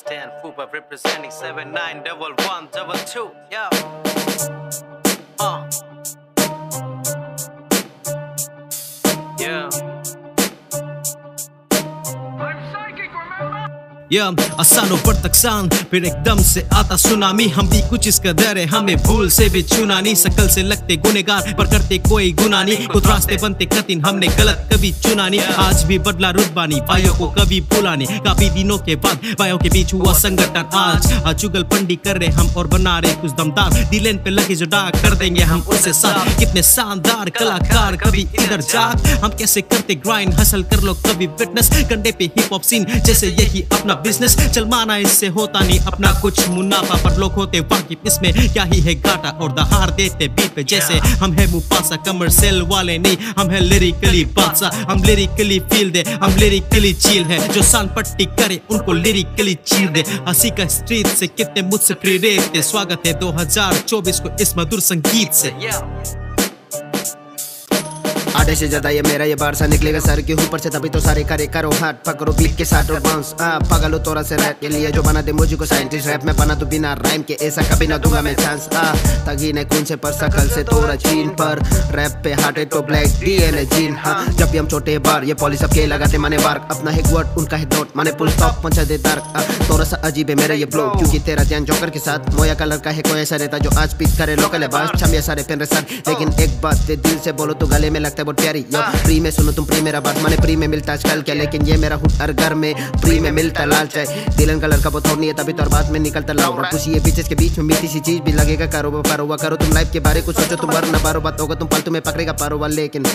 Stand Fupa representing 791122. Yeah. Uh. आसानों पर तकसान। फिर एकदम से आता सुनामी। हम भी कुछ इस कदर है, हमें भूल से भी चुना नहीं। सकल से लगते गुनेगार पर करते कोई गुना नहीं। खुद रास्ते बनते कठिन, हमने गलत कभी चुना नहीं। आज भी बदला रुतबानी, भाइयों को कभी भूला नहीं। काफ़ी दिनों के बाद, भाइयों के बीच हुआ संगठन आज जुगल पंडी कर रहे हम और बना रहे कुछ दमदार। दिलेन पे लगे जो डाक कर देंगे हम उससे साथ। कितने शानदार कलाकार कभी इधर जाग। हम कैसे करते ग्राइंड हसल कर लो कभी फिटनेस कंडे पे हिप हॉप सीन जैसे यही अपना बिज़नेस चल माना इससे होता नहीं अपना कुछ मुनाफा पर लोग होते वाकिफ इसमें क्या ही है घाटा और दहाड़ देते बीट पे। जैसे हम है मुपासा कमर्शियल वाले नहीं हम है लिरिकली बादशाह। हम लिरिकली फील दे हम लिरिकली चील है। जो सान पट्टी करे उनको लिरिकली चील दे। हँसी का स्ट्रीट से कितने मुझसे प्रेरित स्वागत है 2024 को इस मधुर संगीत से। Yeah. आधे से ज़्यादा ये मेरा ये बार सा निकलेगा। सर के ऊपर से तभी तो सारे करे करो, हाथ पकड़ो क्लिक के साथ और बाउंस आ पगलो तोरा से रैप के लिए जो बना दे मुझे को साइंटिस्ट रैप में बना तो बिना राइम के, ऐसा कभी ना दूँगा मैं चांस आ। तगी ने से पर सकल से तोरा चीन पर रैप पे हार्ट तो ब्लैक डीएनए जीन हाँ। जब भी हम छोटे बार, ये पॉलिस सबके लगाते माने बार अपना एक वर्ड उनका है नोट माने पुल स्टॉप पहुँचा दे दार्क थोड़ा सा अजीब है मेरा ये ब्लो क्योंकि तेरा ध्यान जोकर के साथ मोया कलर का है कोई ऐसा रहता जो आज पिक करे। लोकल है बस छम ये सारे पेन सर। लेकिन एक बात दिल से बोलो तो गले में लगता है बहुत प्यारी। यो प्री में सुनो तुम प्री मेरा बात। माने प्री में मिलता आजकल क्या? लेकिन ये मेरा हुट हर घर में प्री में मिलता लाल चाय दिलन का बहुत नहीं है तभी तो और बात में निकलता लाओ और कुछ ये पीछे के बीच में मीठी सी चीज़ भी लगेगा। करो पारो करो तुम लाइफ के बारे कुछ सोचो तुम वरना बारो बात होगा तुम पल तुम्हें पकड़ेगा पारो लेकिन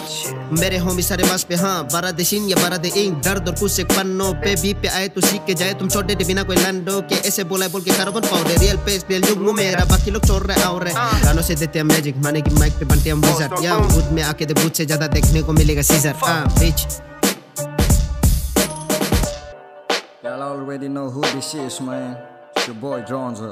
मेरे होमी सारे बस पे हाँ बारह देशीन या बारह दे इंक दर्द और कुछ पन्नों पे बी पे आए तो सीख के जाए। तुम छोटे बिना कोई लंडो के। ऐसे बोला बोल के carbon powder real paste real युग मेरा। बाकी लोग छोड़ रहे और रहे। गानों से देते हैं मैजिक माने की माइक पे बनते हम विजर या बुध में आके दे बुध से ज़्यादा देखने को मिलेगा सीजर हाँ बीच Y'all already know who this is, man. It's your boy Dronza.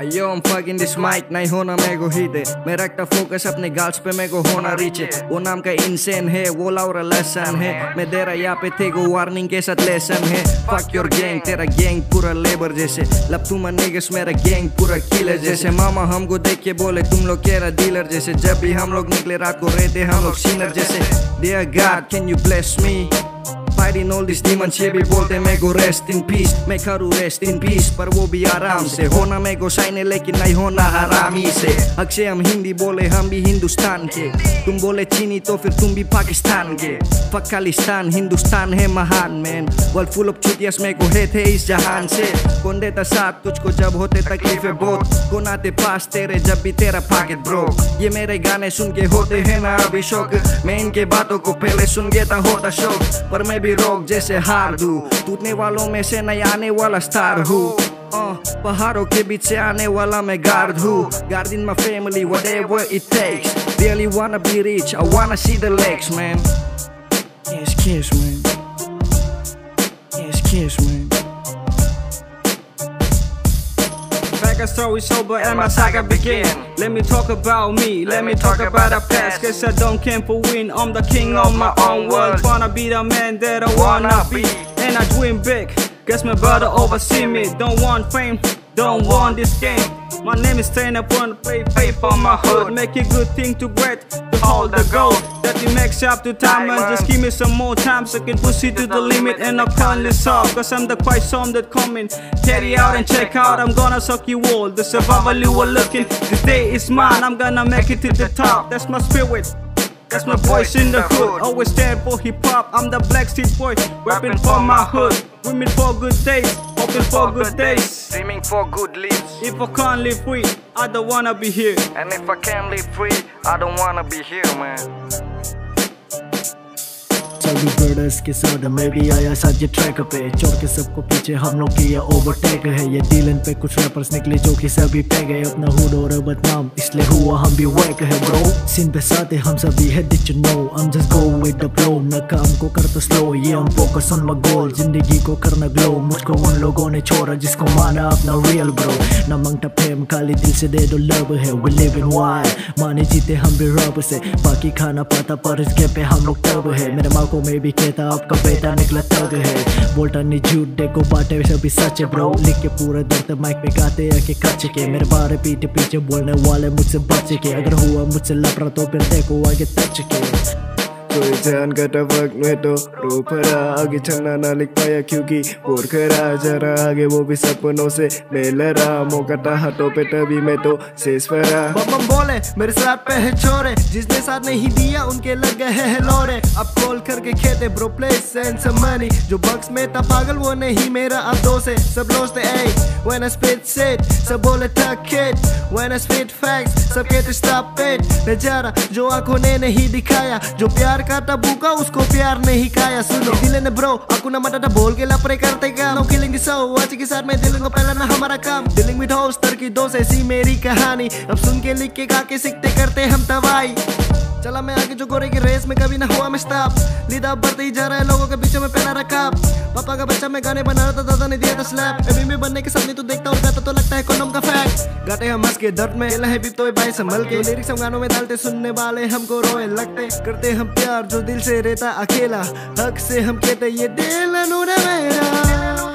Yo, I'm fucking this mic, नहीं होना मेरे को हिट है। मैं रखता फोकस अपने गर्ल्स पे मेरे को होना रीच है। वो नाम का इंसेन है वो लाउरा लेसन है। मैं दे रहा यहाँ पे थे को वार्निंग के साथ लेसन है। फक योर गैंग तेरा गैंग पूरा लेबर जैसे। लब तुम नेगस मेरा गैंग पूरा किलर जैसे। मामा हमको देख के बोले तुम लोग केरा डीलर जैसे। जब भी हम लोग निकले रात को रहते हम लोग सीनर जैसे। Dear God, can you bless me? Fighting all these demons ये भी बोलते मैं को रेस्ट इन पीस मैं करूँ रेस्ट इन पीस पर वो भी आराम से होना मैं को है लेकिन नहीं होना हरामी से अक्षय हम हिंदी बोले हम भी हिंदुस्तान के तुम बोले चीनी तो फिर तुम भी पाकिस्तान के फक खालिस्तान हिंदुस्तान है महान मैन वर्ल्ड फुल ऑफ़ चुतियस में को है थे इस जहान से कौन देता साथ तुझको जब होते तकलीफें बहुत कौन आते पास तेरे जब भी तेरा पॉकेट ब्रो ये मेरे गाने सुन के होते हैं ना अभी शौक मैं इनके बातों को पहले सुन के था होता शौक पर मैं भी रोक जैसे हार दू। टूटने वालों में से नहीं आने वाला स्टार हूँ। Uh, पहाड़ों के बीच से आने वाला मैं गार्ड हूँ। Guard in my family whatever it takes really wanna be rich I wanna see the legs man. Yes kiss man. Yes kiss man. A story sober and my saga begin. Let me talk about me, let me talk about the past. Guess I don't care for win, I'm the king of my own world. Wanna be the man that I wanna be, and I dream big. Guess my brother oversee me. Don't want fame, don't want this game. My name is stand up on play on my hood. Make a good thing to great to hold the goal. That you makes up to time and just give me some more time so I can push it to the limit and I'm calling this off. Cause I'm the quiet some that coming. Carry out and check out. I'm gonna suck you all. The survival you were looking. the day is mine. I'm gonna make it to the top. That's my spirit. That's my voice in the hood. Always stand for hip hop. I'm the black street boy, rapping for my hood. Women for good days, hoping for good days. Dreaming for good lives. If I can't live free, I don't wanna be here. And if I can't live free, I don't wanna be here, man. सभी brothers के साथ मैं भी आया साथ ये track पे छोड़ के सबको पीछे हम लोग किया ओवरटेक है। ये डीलन पे कुछ रैपर्स निकले जो कि सभी पे गए अपना हुड और बदनाम इसलिए हुआ हम भी वैक है ब्रो सिन पे साथ हम सभी है डिच नो हम just go with the flow न काम को करता स्लो ये हम फोकस ऑन माय गोल ज़िंदगी को करना ग्लो मुझको उन लोगों ने छोड़ा जिसको माना अपना रियल ब्रो न माँगता प्रेम खाली दिल से दे दो लव है। वी लिव इन वाई माने जीते हम भी रब से। बाकी खाना पाता पर इस गेम पे हम लोग तब है। मेरे माँ को मैं भी कहता आपका बेटा निकला तग है। बोलता नहीं झूठ देखो, बाटे सभी सच है ब्रो लिख के पूरा दर्द माइक पे गाते हैं कि खर्च के। मेरे बारे पीछे पीछे बोलने वाले मुझसे बच के। अगर हुआ मुझसे लपड़ा तो फिर देखो आगे तच के। कोई जान का टपक में तो रो पड़ा आगे चलना ना लिख पाया क्योंकि बोर करा जरा आगे वो भी सपनों से मेल रहा मौका था हाथों पे तभी मैं तो शेष पड़ा बम बोले, मेरे साथ पे है छोरे जिसने साथ नहीं दिया उनके लग गए हैं लोरे। अब कॉल करके खेते bro please send some money जो बक्स में था पागल, वो नहीं, मेरा अब दो से। सब थे ए when I spit shit, सब बोले tuck it when I spit facts, सब कहते stop it नज़ारा, जो आँखों ने नहीं दिखाया, जो प्यार का टबू का, उसको प्यार नहीं खाया, सुनो। दिल ने ब्रो nama dada बोल के लपरे करते काम। Killing the show आज के साथ में दिल को पहला ना हमारा काम। दिलिंग विद होस्टर की दो ऐसी मेरी कहानी। अब सुन के, लिख के, गा के, सीखते करते हम तवाई चला मैं आगे जो गोरे की रेस में कभी ना हुआ मैं स्टॉप लीदा बढ़ते ही जा रहा है लोगों के पीछे में पहला रखा पापा का बच्चा मैं गाने बना रहा था, दादा ने दिया था स्लैप अभी मैं बनने के सामने तो देखता गाता तो लगता है कॉन्डम का फैक्ट गाते हम हंस के दर्द में। है भी तो भाई संभल के। लिरिक्स हम गानों में डालते, सुनने वाले हमको रोए लगते। करते हम प्यार जो दिल से रहता अकेला। हक से हम कहते, ये दिल मेरा।